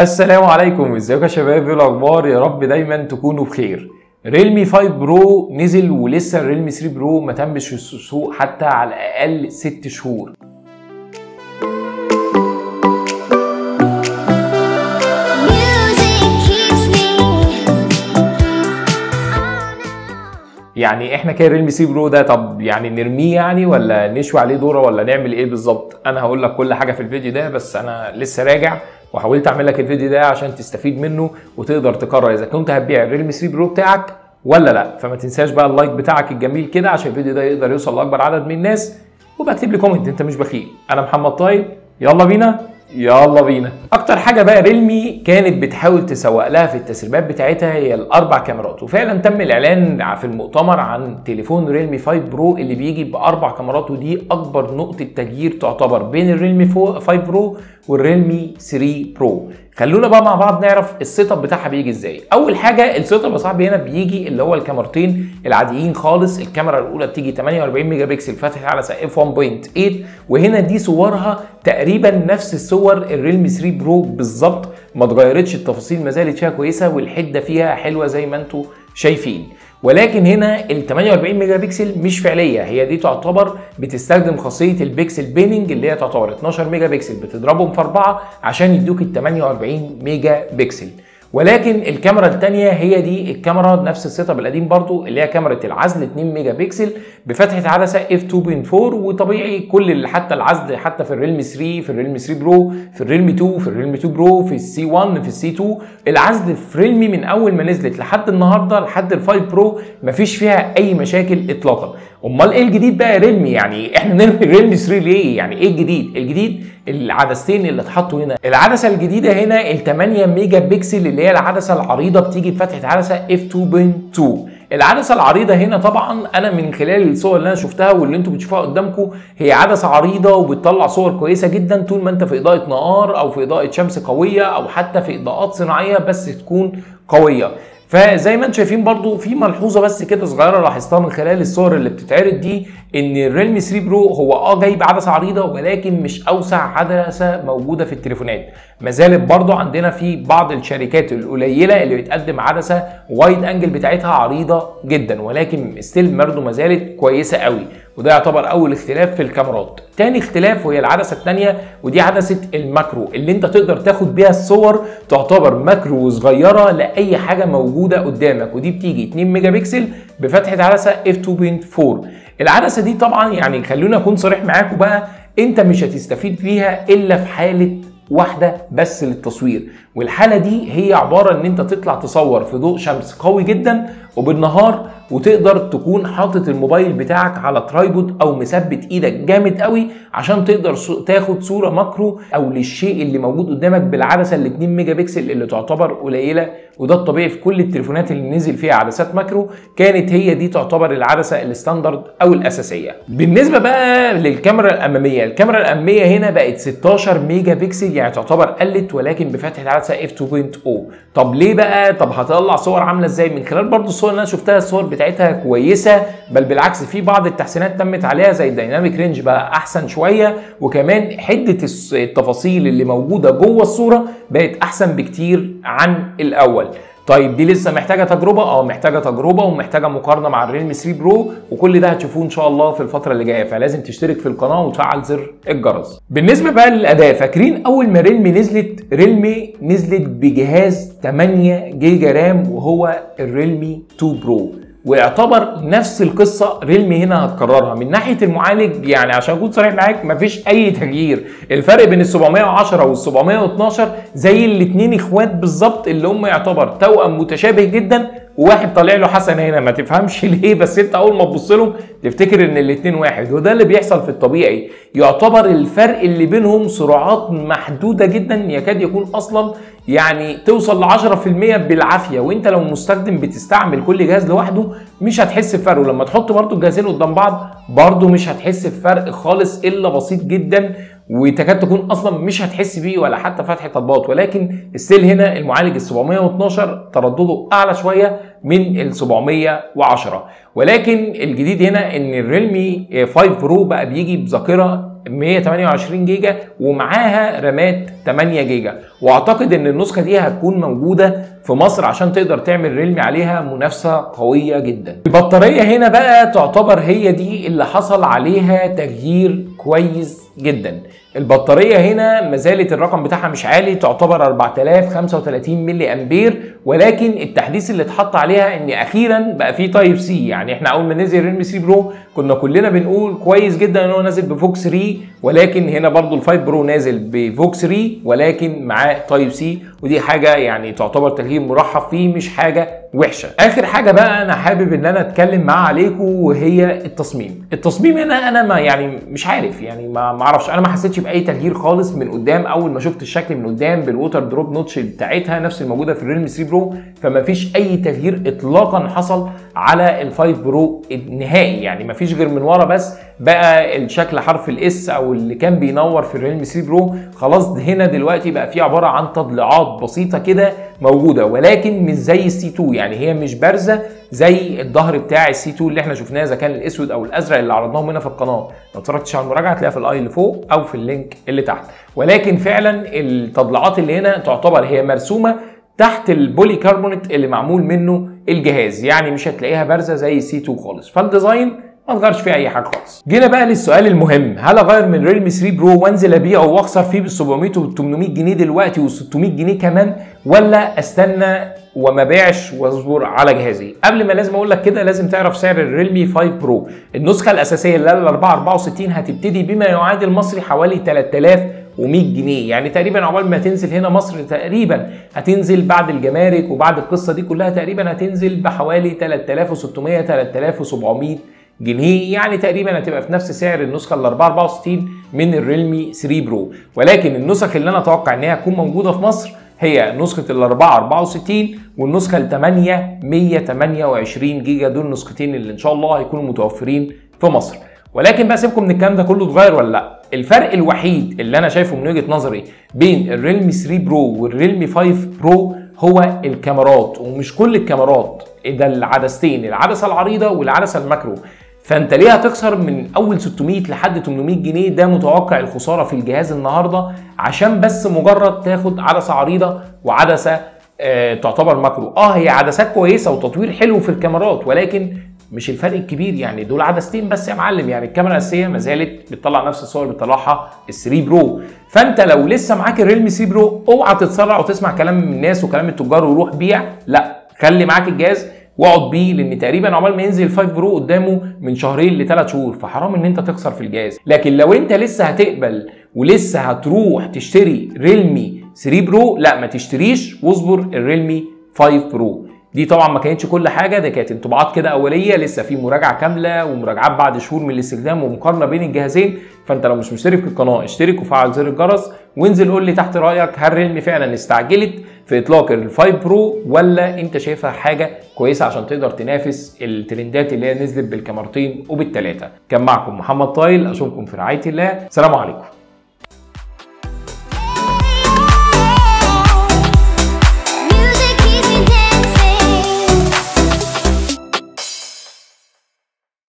السلام عليكم. ازيكم يا شباب؟ إيه الاخبار؟ يا رب دايما تكونوا بخير. Realme 5 Pro نزل ولسه ال Realme 3 Pro ما تمش السوق حتى على الأقل 6 شهور. يعني إحنا كده Realme 3 Pro ده طب يعني نرميه يعني ولا نشوي عليه دورة ولا نعمل إيه بالظبط؟ أنا هقول لك كل حاجة في الفيديو ده بس أنا لسه راجع. وحاولت أعمل لك الفيديو ده عشان تستفيد منه وتقدر تقرر إذا كنت هتبيع ال Realme 3 Pro بتاعك ولا لأ. فما تنساش بقى ال like بتاعك الجميل كده عشان الفيديو ده يقدر يوصل لأكبر عدد من الناس وبقى اكتب لي comment أنت مش بخيل. أنا محمد طيب يلا بينا. يلا بينا. أكتر حاجة بقى Realme كانت بتحاول تسوق لها في التسريبات بتاعتها هي الأربع كاميرات. وفعلا تم الإعلان في المؤتمر عن تليفون Realme 5 Pro اللي بيجي بأربع كاميرات ودي أكبر نقطة تغيير تعتبر بين ال Realme 5 Pro وال Realme 3 Pro. خلونا بقى مع بعض نعرف ال setup بتاعها بيجي إزاي. أول حاجة ال setup يا صاحبي هنا بيجي اللي هو الكاميرتين العاديين خالص. الكاميرا الأولى بتيجي 48 mega pixel فاتح على F 1.8 وهنا دي صورها تقريبا نفس الصور ال Realme 3 Pro بالظبط. ما اتغيرتش التفاصيل ما زالت فيها كويسة والحدة فيها حلوة زي ما أنتم شايفين. ولكن هنا ال 48 mega pixel مش فعلية هي دي تعتبر بتستخدم خاصية ال pixel binning اللي هي تعتبر 12 mega pixel بتضربهم في أربعة عشان يدوك ال 48 mega pixel ولكن الكاميرا الثانية هي دي الكاميرا نفس ال setup القديم برضو اللي هي كاميرا العزل 2 mega pixel بفتحه عدسه F 2.4 وطبيعي كل اللي حتى العزل حتى في ال Realme 3 في ال Realme 3 Pro في ال Realme 2 في ال Realme 2 Pro في ال C1 في ال C2 العزل في Realme من أول ما نزلت لحد النهارده لحد ال 5 Pro مفيش فيها أي مشاكل اطلاقا. امال إيه الجديد بقى Realme؟ يعني إحنا نرمي Realme 3 ليه؟ يعني إيه الجديد؟ الجديد العدستين اللي اتحطوا هنا. العدسة الجديدة هنا ال 8 mega pixel اللي هي العدسة العريضة بتيجي بفتحة عدسة F 2.2 العدسة العريضة هنا طبعا أنا من خلال الصور اللي أنا شفتها واللي أنتم بتشوفوها قدامكم هي عدسة عريضة وبتطلع صور كويسة جدا طول ما أنت في إضاءة نهار أو في إضاءة شمس قوية أو حتى في إضاءات صناعية بس تكون قوية. فزي ما أنتم شايفين برضو في ملحوظة بس كده صغيرة لاحظتها من خلال الصور اللي بتتعرض دي إن الريلمي 3 برو هو آه جايب عدسة عريضة ولكن مش أوسع عدسة موجودة في التليفونات. ما زالت برضو عندنا في بعض الشركات القليلة اللي بتقدم عدسة wide angle بتاعتها عريضة جدا ولكن still برضو ما زالت كويسة قوي. وده يعتبر أول اختلاف في الكاميرات. تاني اختلاف وهي العدسة الثانية ودي عدسة ال macro اللي انت تقدر تاخد بيها الصور تعتبر macro صغيرة لأي حاجة موجودة قدامك ودي بتيجي 2 mega pixel بفتحة عدسة F 2.4 العدسة دي طبعا يعني خلونا أكون صريح معاكم بقى انت مش هتستفيد بيها إلا في حالة واحدة بس للتصوير والحالة دي هي عبارة إن انت تطلع تصور في ضوء شمس قوي جدا وبالنهار وتقدر تكون حاطط الموبايل بتاعك على tripod أو مثبت إيدك جامد قوي عشان تقدر تاخد صورة macro أو للشيء اللي موجود قدامك بالعدسة ال 2 mega pixel اللي تعتبر قليلة. وده الطبيعي في كل التليفونات اللي نزل فيها عدسات macro. كانت هي دي تعتبر العدسة ال standard أو الأساسية. بالنسبة بقى للكاميرا الأمامية. الكاميرا الأمامية هنا بقت 16 mega pixel يعني تعتبر قلت ولكن بفتحه عدسه F 2.0 طب ليه بقى؟ طب هتطلع صور عاملة إزاي؟ من خلال برضو الصور اللي أنا شفتها الصور بتاعتها كويسة بل بالعكس في بعض التحسينات تمت عليها زي ال dynamic range بقى أحسن شوية وكمان حده التفاصيل اللي موجودة جوه الصورة بقت أحسن بكتير عن الأول. طيب دي لسه محتاجة تجربة؟ آه محتاجة تجربة ومحتاجة مقارنة مع ال Realme 3 Pro وكل ده هتشوفوه إن شاء الله في الفترة اللي جاية. فلازم تشترك في القناة وتفعل زر الجرس. بالنسبة بقى للاداء فاكرين أول ما Realme نزلت؟ Realme نزلت بجهاز 8 جيجا RAM وهو ال Realme 2 Pro. ويعتبر نفس القصة ريلمي هنا هتكررها. من ناحية المعالج يعني عشان أكون صريح معاك مفيش أي تغيير. الفرق بين ال 710 وال 712 زي الاثنين إخوات بالظبط اللي هم يعتبر توأم متشابه جدا وواحد طالع له حسنه هنا. ما تفهمش ليه بس أنت أول ما تبص لهم تفتكر إن الاثنين واحد. وده اللي بيحصل في الطبيعي. يعتبر الفرق اللي بينهم سرعات محدودة جدا يكاد يكون أصلا يعني توصل ل 10% بالعافية وانت لو مستخدم بتستعمل كل جهاز لوحده مش هتحس بفرق. ولما تحط برضو الجهازين قدام بعض برضو مش هتحس بفرق خالص إلا بسيط جدا وتكاد تكون أصلا مش هتحس بيه ولا حتى فتح تطبيقات ولكن السيل هنا المعالج ال 712 تردده أعلى شوية من ال 710 ولكن الجديد هنا إن ال Realme 5 Pro بقى بيجي بذاكرة 128 جيجا ومعاها رامات 8 جيجا. وأعتقد إن النسخة دي هتكون موجودة في مصر عشان تقدر تعمل Realme عليها منافسة قوية جدا. البطارية هنا بقى تعتبر هي دي اللي حصل عليها تغيير كويس جدا. البطارية هنا ما زالت الرقم بتاعها مش عالي تعتبر 4035 ملي أمبير ولكن التحديث اللي اتحط عليها إن أخيرا بقى فيه Type-C يعني إحنا أول ما نزل Realme 3 Pro كنا كلنا بنقول كويس جدا إن هو نازل ب VOOC 3 ولكن هنا برضو ال5 Pro نازل ب VOOC 3 ولكن معاه Type-C ودي حاجة يعني تعتبر تغيير مرحب فيه مش حاجة وحشة. آخر حاجة بقى أنا حابب إن أنا أتكلم معاها عليكم وهي التصميم. التصميم هنا أنا ما يعني مش عارف يعني ما أعرفش أنا ما حسيتش بأي تغيير خالص من قدام أول ما شفت الشكل من قدام بال water drop notch بتاعتها نفس الموجودة في ال Realme 3 Pro فما فيش أي تغيير اطلاقا حصل على ال5 Pro النهائي. يعني ما فيش غير من ورا بس بقى الشكل حرف ال S أو اللي كان بينور في ال Realme 3 Pro خلاص هنا دلوقتي بقى فيه عبارة عن تضليعات بسيطة كده موجودة ولكن مش زي ال C 2 يعني هي مش بارزة زي الظهر بتاع ال C 2 اللي إحنا شفناه إذا كان الأسود أو الأزرق اللي عرضناهم هنا في القناة. لو اتفرجتش على المراجعة هتلاقيها في ال i اللي فوق أو في ال link اللي تحت. ولكن فعلا التضليعات اللي هنا تعتبر هي مرسومة تحت البولي كربونات اللي معمول منه الجهاز يعني مش هتلاقيها بارزة زي ال C 2 خالص. فال design ما اتغيرش فيه أي حاجة خالص. جينا بقى للسؤال المهم. هل أغير من Realme 3 Pro وأنزل ابيعه وأخسر فيه بال 700 وال 800 جنيه دلوقتي وال 600 جنيه كمان ولا أستنى وما بيعش وأصبر على جهازي؟ قبل ما لازم أقول لك كده لازم تعرف سعر ال Realme 5 Pro النسخة الأساسية اللي ال 464 هتبتدي بما يعادل مصري حوالي 3100 جنيه. يعني تقريبا عقبال ما تنزل هنا مصر تقريبا هتنزل بعد الجمارك وبعد القصة دي كلها تقريبا هتنزل بحوالي 3600 3700 جنيه يعني تقريبا هتبقى في نفس سعر النسخة ال 464 من ال Realme 3 Pro. ولكن النسخ اللي أنا أتوقع إن هي هتكون موجودة في مصر هي نسخة ال 464 والنسخة ال 8 128 جيجا. دول نسختين اللي إن شاء الله هيكونوا متوفرين في مصر. ولكن بقى سيبكم من الكلام ده كله اتغير ولا لأ؟ الفرق الوحيد اللي أنا شايفه من وجهة نظري بين ال Realme 3 Pro وال Realme 5 Pro هو الكاميرات. ومش كل الكاميرات ده العدستين العدسة العريضة والعدسة ال macro فانت ليه هتخسر من اول 600 لحد 800 جنيه؟ ده متوقع الخسارة في الجهاز النهارده عشان بس مجرد تاخد عدسة عريضة وعدسة آه تعتبر macro. آه هي عدسات كويسة وتطوير حلو في الكاميرات ولكن مش الفرق الكبير يعني. دول عدستين بس يا معلم يعني. الكاميرا الأساسية ما زالت بتطلع نفس الصور اللي بتطلعها ال 3 Pro. فانت لو لسه معاك ال Realme 3 Pro اوعى تتسرع وتسمع كلام الناس وكلام التجار وروح بيع. لا خلي معاك الجهاز. واقعد بيه لأن تقريبا عقبال ما ينزل 5 Pro قدامه من شهرين لثلاث شهور فحرام إن أنت تخسر في الجهاز. لكن لو أنت لسه هتقبل ولسه هتروح تشتري Realme 3 Pro لا ما تشتريش وأصبر ال Realme 5 Pro دي طبعا ما كانتش كل حاجة ده كانت انطباعات كده أولية لسه في مراجعة كاملة ومراجعات بعد شهور من الاستخدام ومقارنة بين الجهازين. فأنت لو مش مشترك في القناة اشترك وفعل زر الجرس وانزل قول لي تحت رأيك هل Realme فعلا استعجلت في إطلاق ال 5 برو ولا أنت شايفها حاجة كويسة عشان تقدر تنافس الترندات اللي هي نزلت بالكاميرتين وبالثلاثه كان معكم محمد طايل أشوفكم في رعاية الله. سلام عليكم.